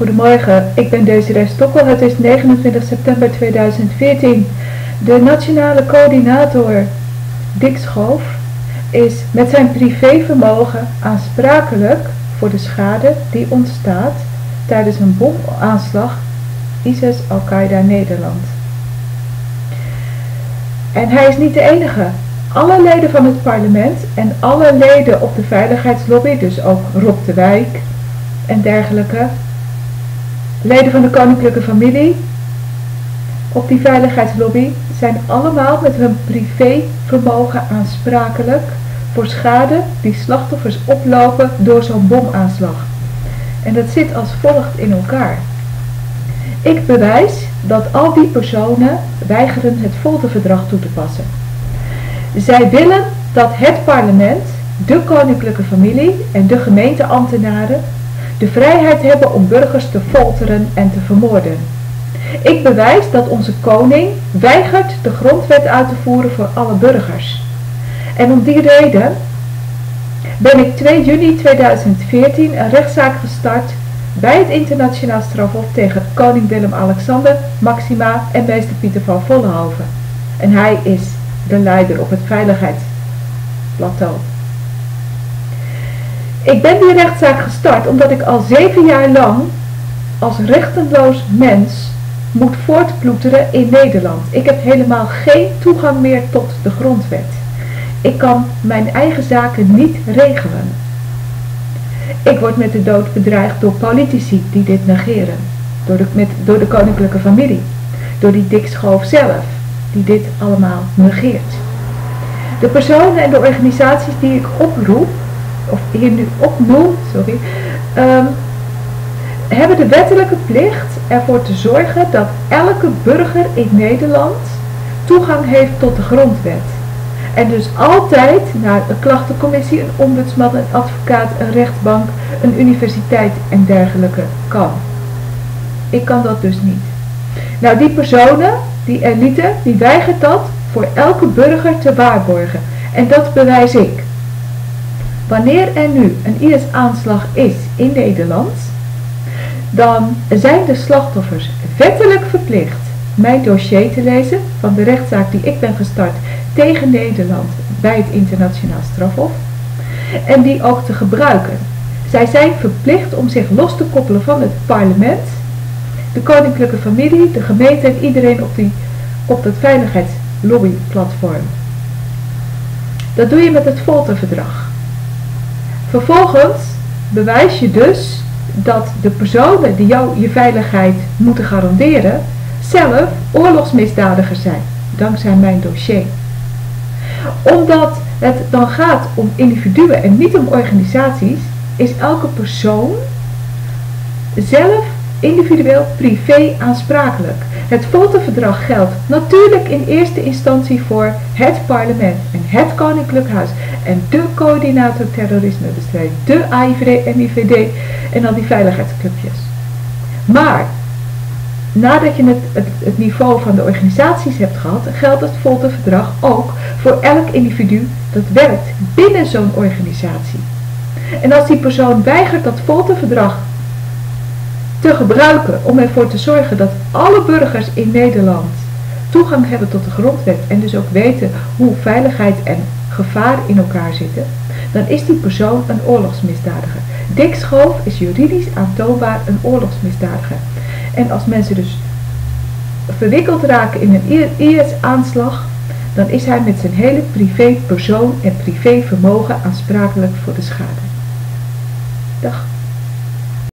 Goedemorgen, ik ben Desiree Stokkel. Het is 29 september 2014. De nationale coördinator Dick Schoof is met zijn privévermogen aansprakelijk voor de schade die ontstaat tijdens een bomaanslag ISIS Al-Qaeda Nederland. En hij is niet de enige. Alle leden van het parlement en alle leden op de veiligheidslobby, dus ook Rob de Wijk en dergelijke, leden van de koninklijke familie op die veiligheidslobby zijn allemaal met hun privévermogen aansprakelijk voor schade die slachtoffers oplopen door zo'n bomaanslag. En dat zit als volgt in elkaar. Ik bewijs dat al die personen weigeren het folterverdrag toe te passen. Zij willen dat het parlement, de koninklijke familie en de gemeenteambtenaren de vrijheid hebben om burgers te folteren en te vermoorden. Ik bewijs dat onze koning weigert de grondwet uit te voeren voor alle burgers. En om die reden ben ik 2 juni 2014 een rechtszaak gestart bij het internationaal strafhof tegen koning Willem-Alexander, Maxima en meester Pieter van Vollenhoven. En hij is de leider op het veiligheidsplateau. Ik ben die rechtszaak gestart omdat ik al zeven jaar lang als rechtenloos mens moet voortploeteren in Nederland. Ik heb helemaal geen toegang meer tot de grondwet. Ik kan mijn eigen zaken niet regelen. Ik word met de dood bedreigd door politici die dit negeren. Door de, met, door de koninklijke familie. Door die Dick Schoof zelf, die dit allemaal negeert. De personen en de organisaties die ik oproep, of opnoem, sorry, um, hebben de wettelijke plicht ervoor te zorgen dat elke burger in Nederland toegang heeft tot de grondwet. En dus altijd naar een klachtencommissie, een ombudsman, een advocaat, een rechtbank, een universiteit en dergelijke kan. Ik kan dat dus niet. Nou, die personen, die elite, die weigert dat voor elke burger te waarborgen. En dat bewijs ik. Wanneer er nu een IS-aanslag is in Nederland, dan zijn de slachtoffers wettelijk verplicht mijn dossier te lezen van de rechtszaak die ik ben gestart tegen Nederland bij het internationaal strafhof en die ook te gebruiken. Zij zijn verplicht om zich los te koppelen van het parlement, de koninklijke familie, de gemeente en iedereen op, die, op dat veiligheidslobbyplatform. Dat doe je met het folterverdrag. Vervolgens bewijs je dus dat de personen die jou je veiligheid moeten garanderen, zelf oorlogsmisdadigers zijn, dankzij mijn dossier. Omdat het dan gaat om individuen en niet om organisaties, is elke persoon zelf individueel privé aansprakelijk. Het fotoverdrag geldt natuurlijk in eerste instantie voor het parlement en het koninklijk huis en de coördinator terrorismebestrijding, de AIVD en IVD en al die veiligheidsclubjes. Maar nadat je het, het, niveau van de organisaties hebt gehad, geldt het folterverdrag ook voor elk individu dat werkt binnen zo'n organisatie. En als die persoon weigert dat folterverdrag te gebruiken om ervoor te zorgen dat alle burgers in Nederland toegang hebben tot de grondwet en dus ook weten hoe veiligheid en gevaar in elkaar zitten, dan is die persoon een oorlogsmisdadiger. Dick Schoof is juridisch aantoonbaar een oorlogsmisdadiger. En als mensen dus verwikkeld raken in een IS-aanslag, dan is hij met zijn hele privé persoon en privé vermogen aansprakelijk voor de schade. Dag.